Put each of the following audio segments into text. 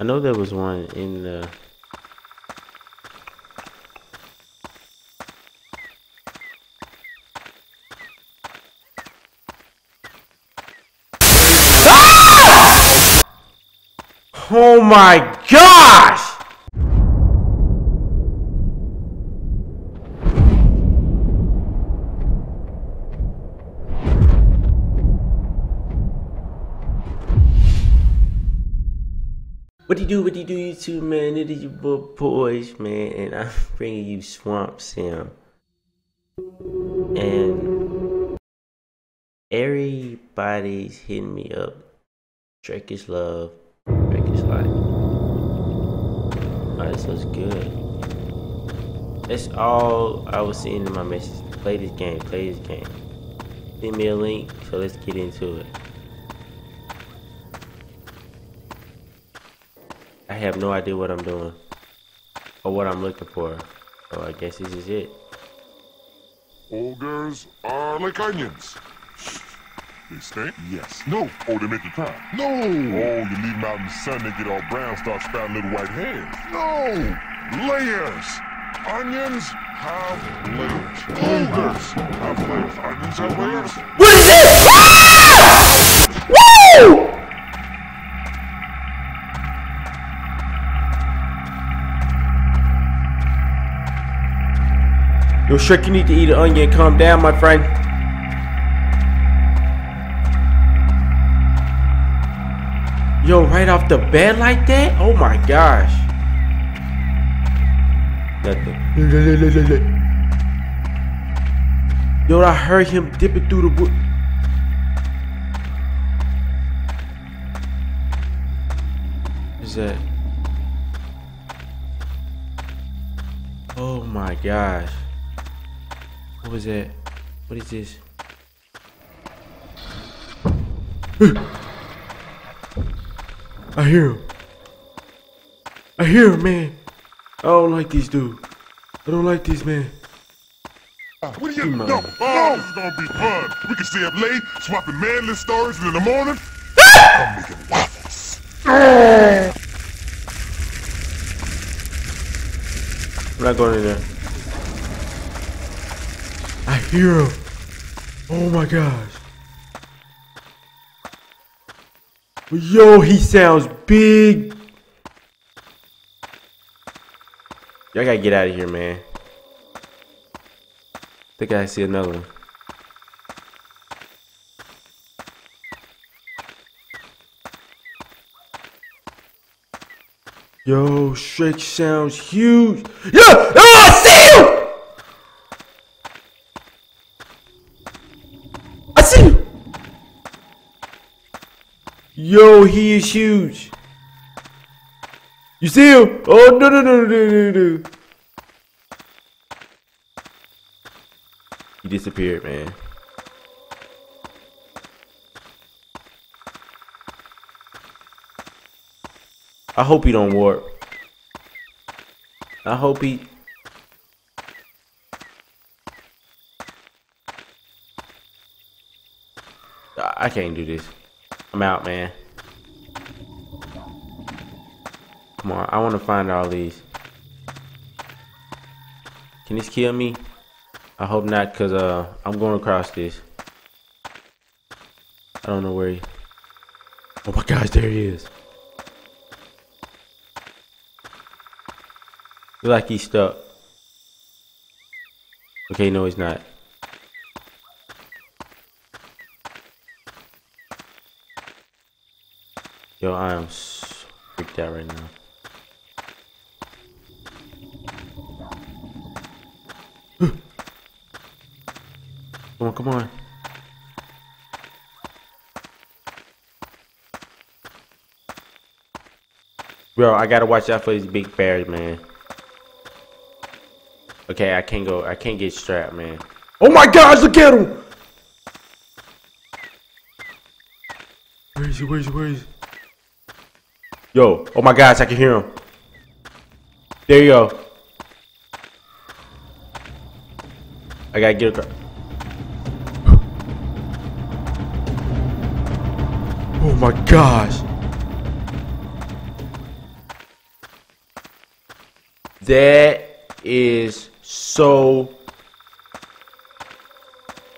I know there was one in the. Oh my gosh! What do you do? What you do, YouTube, man? It is your boy POiiSED, man, and I'm bringing you Swamp Sim. And everybody's hitting me up. Shrek is love. Shrek is life. Oh, this looks good. That's all I was seeing in my message. Play this game. Play this game. Send me a link, so let's get into it. I have no idea what I'm doing or what I'm looking for. So I guess this is it. Ogres are like onions. They stink? Yes. No. Oh, they make you cry? No. Oh, you leave them out in the sun, they get all brown, start sprouting little white hairs? No. Layers. Onions have layers. Ogres have layers. Onions have layers. What is this? Ah! Woo! Yo, Shrek, you need to eat an onion. Calm down, my friend. Yo, right off the bed like that? Oh my gosh. Nothing. Yo, I heard him dipping through the wood. Is that? Oh my gosh. What was that? What is this? I hear him. I hear him, man. I don't like these dudes. I don't like these, man. What are you? Come No. on. Oh, this is gonna be fun. We can stay up late, swapping manly stories, and in the morning, I'm making waffles. I'm not going in there. Him. Oh my gosh. Yo, he sounds big. Y'all gotta get out of here, man. think I see another one. Yo, Shrek sounds huge. Yo, oh, I see you! I see you! Yo, he is huge. You see him? Oh, no, no, no, no, no, no. He disappeared, man. I hope he don't warp. I hope he. I can't do this. I'm out, man. Come on, I want to find all these. Can this kill me? I hope not, cause uh, I'm going across this. I don't know where he. Oh my gosh, there he is. Feel like he's stuck. Okay, no, he's not. Yo, I am so freaked out right now. come on, come on. Bro, I gotta watch out for these big bears, man. Okay, I can't go. I can't get strapped, man. Oh my gosh, look at him! Where is he? Where is he? Where is he? Yo, oh my gosh, I can hear him. There you go. I gotta get across. Oh my gosh. That is so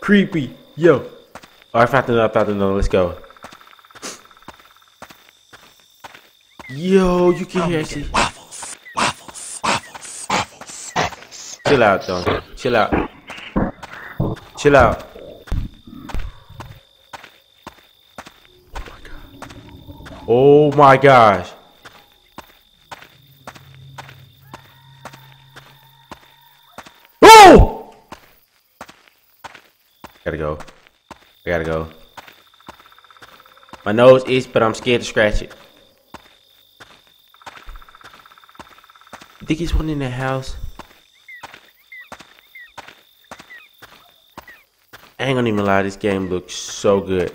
creepy. Yo. I found another, I found another. Let's go. Yo, you can hear actually. Waffles, waffles, waffles, waffles, waffles. Chill out, though. Chill out. Chill out. Oh my gosh. Oh! Gotta go. I gotta go. My nose is, but I'm scared to scratch it. You think he's one in the house? I ain't gonna even lie, this game looks so good.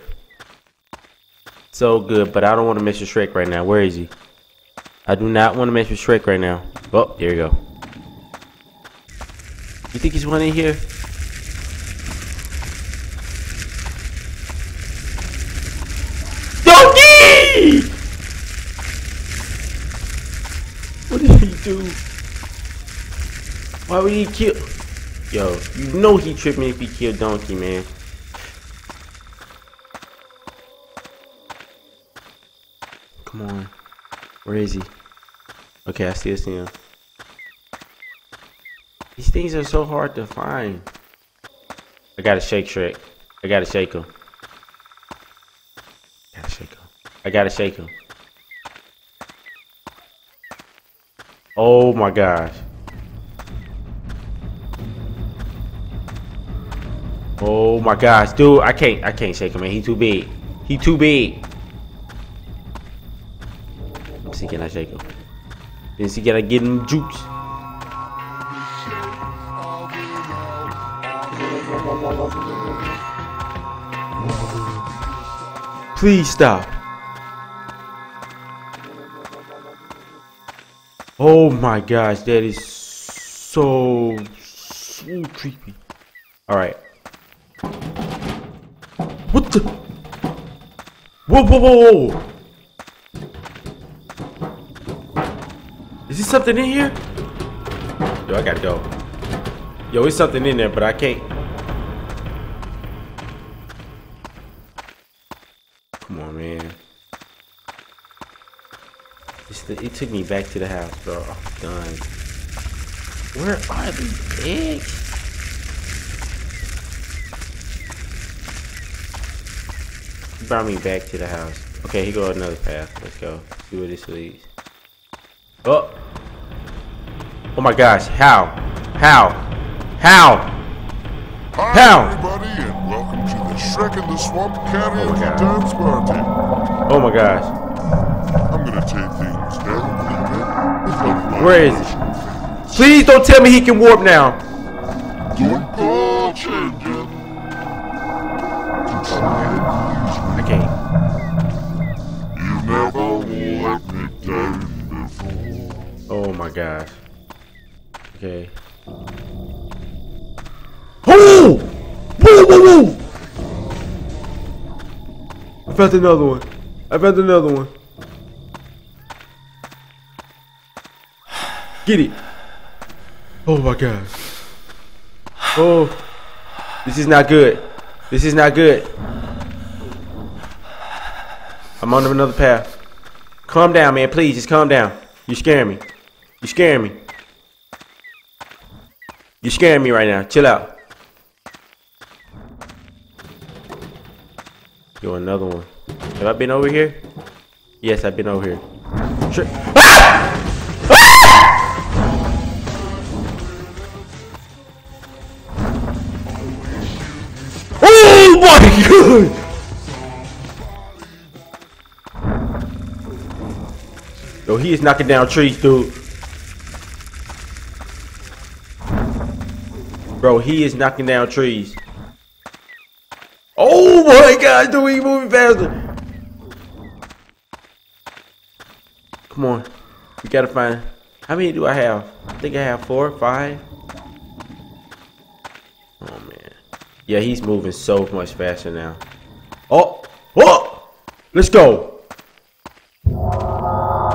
So good, but I don't want to mess with Shrek right now. Where is he? I do not want to mess with Shrek right now. Oh, here we go. You think he's one in here? Donkey! Do? Why would he kill? Yo, you know he tripped me if he killed Donkey, man. Come on. Where is he? Okay, I still see him. These things are so hard to find. I gotta shake Shrek. I gotta shake him. I Gotta shake him. I gotta shake him. Oh my gosh. Oh my gosh, dude, I can't I can't shake him, man. He too big. He too big. Let's see, can I shake him? Let's see, can I get him juice? Please stop. Oh my gosh, that is so so creepy. All right. What the? Whoa, whoa, whoa, whoa! Is there something in here? Yo, I gotta go. Yo, it's something in there, but I can't. Took me back to the house, bro. I'm done. Where are the eggs? He brought me back to the house. Okay, he go another path. Let's go. See where this leads. Oh! Oh my gosh, how? How? How? Hi, How? everybody, and welcome to the Shrek in the Swamp Oh karaoke my God. dance party. Oh my gosh. I'm gonna take Where is it? flashing things. Please don't tell me he can warp now. Don't go changing. I can't. You've never let me down before. Oh my gosh. Okay. Oh! Whoa, whoa, whoa! I found another one. I found another one. Get it. Oh my god. Oh. This is not good. This is not good. I'm on another path. Calm down, man. Please, just calm down. You're scaring me. You're scaring me. You're scaring me right now. Chill out. Yo, another one. Have I been over here? Yes, I've been over here. Sure. Oh god! Yo, he is knocking down trees, dude. Bro, he is knocking down trees. Oh my god, dude, he moving faster. Come on. We gotta find. How many do I have? I think I have four, five. Oh man. Yeah, he's moving so much faster now. Oh! Oh! Let's go!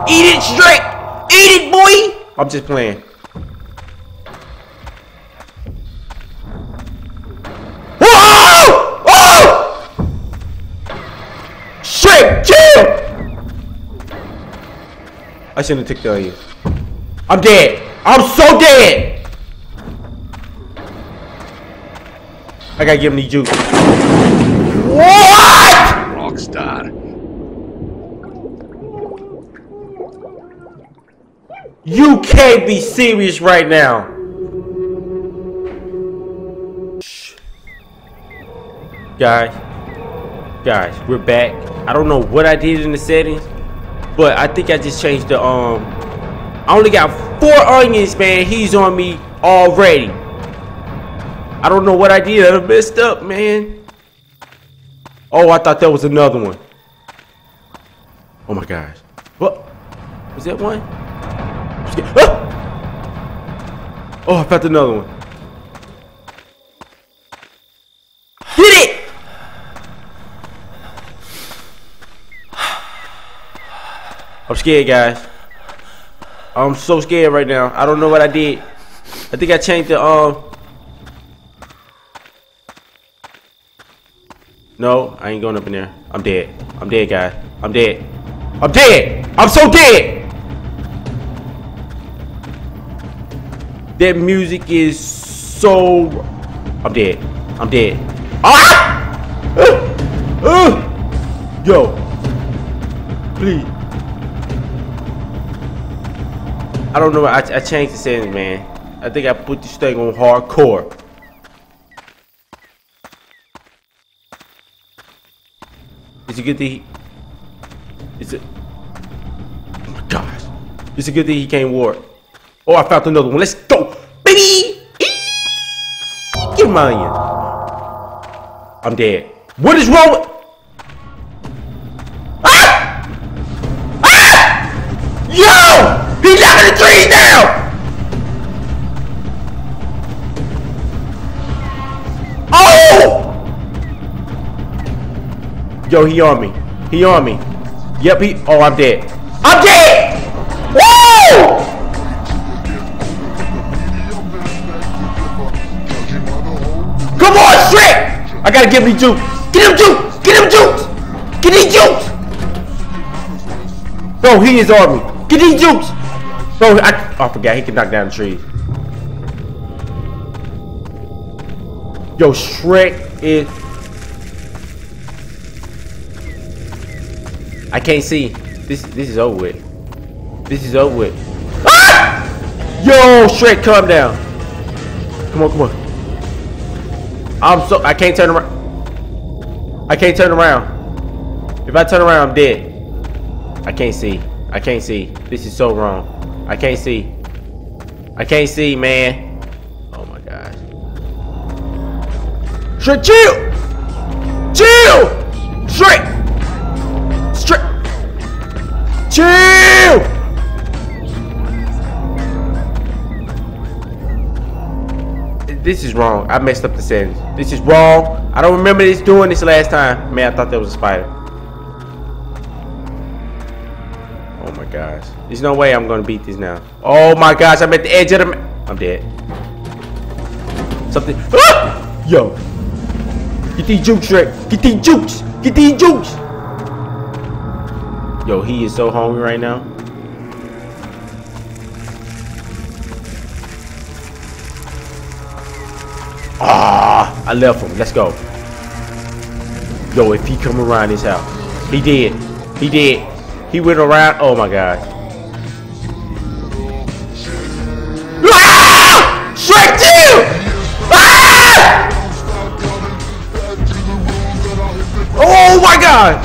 Eat it straight! Eat it, boy! I'm just playing. Oh! Oh! Shit! Kill! I shouldn't have took that you. I'm dead! I'm so dead! I gotta give him the juice. What? Rockstar. You can't be serious right now. Shh. Guys, guys, we're back. I don't know what I did in the settings, but I think I just changed the um. I only got four onions, man. He's on me already. I don't know what I did. I messed up, man. Oh, I thought that was another one. Oh my gosh. What? Was that one? Oh, I found another one. Hit it! I'm scared, guys. I'm so scared right now. I don't know what I did. I think I changed the um. No, I ain't going up in there. I'm dead. I'm dead, guys. I'm dead. I'm dead. I'm so dead. That music is so. I'm dead. I'm dead. Ah! Uh! Uh! Yo. Please. I don't know. I, I changed the settings, man. I think I put this thing on hardcore. It's a good thing. He, it's a. Oh my gosh. It's a good thing he came war. Oh, I found another one. Let's go, baby. Get onion. I'm dead. What is wrong with? He on me. He on me. Yep, he. Oh, I'm dead. I'm dead! Woo! Come on, Shrek! I gotta get me juice. Get him juice! Get him juice! Get him juice! Bro, he is on me. Get him juice! Bro, I, oh, I forgot he can knock down trees. Yo, Shrek is. I can't see. This this is over with. This is over with. Ah! Yo, Shrek, calm down. Come on, come on. I'm so I can't turn around. I can't turn around. If I turn around, I'm dead. I can't see. I can't see. This is so wrong. I can't see. I can't see, man. Oh my gosh. Shrek, chill! Chill! Shrek! Shrek! Chill! This is wrong. I messed up the settings. This is wrong. I don't remember this doing this last time. Man, I thought that was a spider. Oh my gosh. There's no way I'm gonna beat this now. Oh my gosh, I'm at the edge of the I'm dead. Something. Ah! Yo. Get these jukes, Shrek. Get these jukes. Get these jukes. Yo, he is so hungry right now. Ah, I left him. Let's go. Yo, if he come around his house, he did. He did. He went around. Oh my god. Ah! Shrek 2! Ah! Oh my god!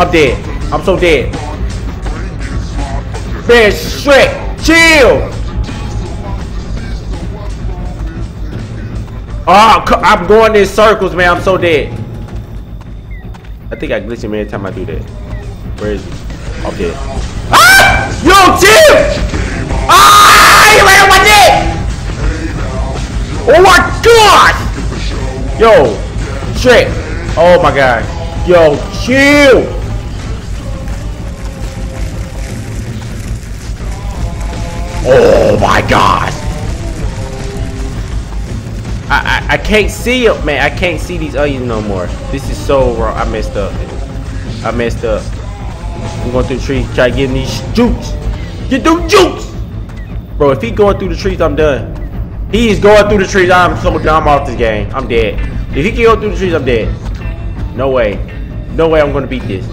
I'm dead. I'm so dead. Man, Shrek, chill! Oh, I'm going in circles, man. I'm so dead. I think I glitch him every time I do that. Where is he? Dead. Ah! Yo, Tim! Ah! You right on my neck! Oh my god! Yo, Shrek. Oh my god. Yo, chill! Oh my god! I, I, I can't see it, man. I can't see these onions no more. This is so wrong. I messed up. I messed up. I'm going through the tree, try to get these jukes. Get them jukes! Bro, if he going through the trees, I'm done. He is going through the trees. I'm so done. I'm off this game. I'm dead. If he can go through the trees, I'm dead. No way. No way I'm gonna beat this.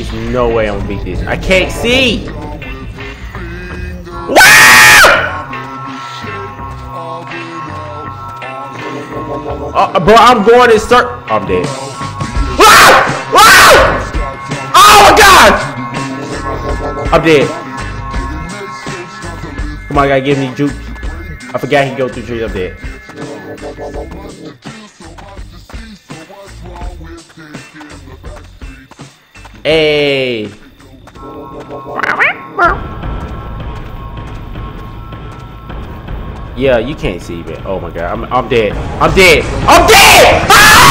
There's no way I'm gonna beat this. I can't see! Uh, bro, I'm going to start. I'm dead. Ah! Ah! Oh my god! I'm dead. Come on, gotta give me juke. I forgot he go through trees. I'm dead. Hey. Yeah, you can't see me. Oh my god, I'm, I'm dead. I'm dead. I'm dead! Ah!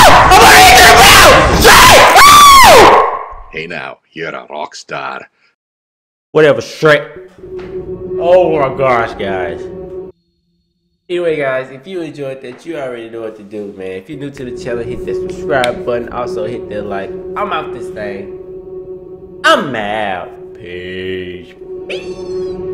Now! Hey now, you're a rock star. Whatever, Shrek. Oh my gosh, guys. Anyway, guys, if you enjoyed that, you already know what to do, man. If you're new to the channel, hit that subscribe button. Also, hit that like. I'm out this thing. I'm out. Peace. Peace.